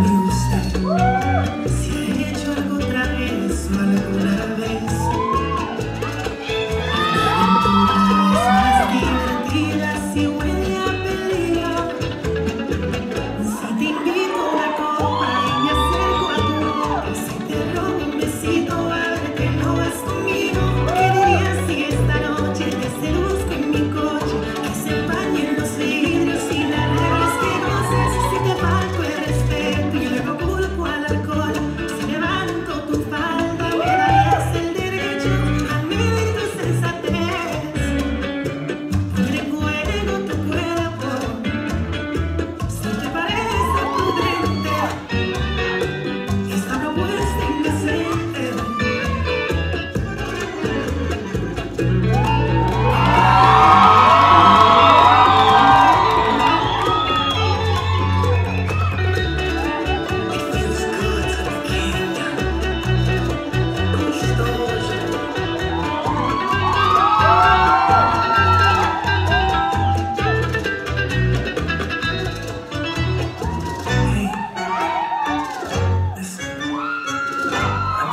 me gusta. Si he hecho algo travieso alguna vez.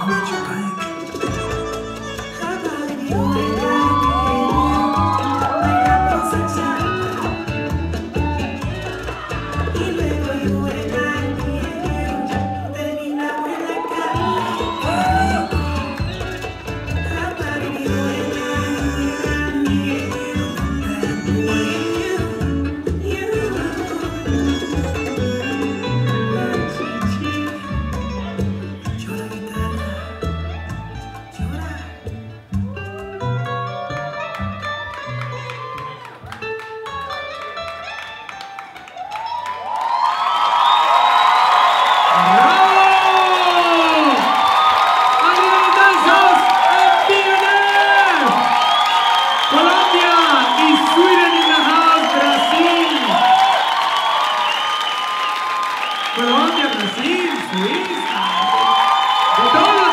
How about you? Colombia, Brasil, Suiza, de todos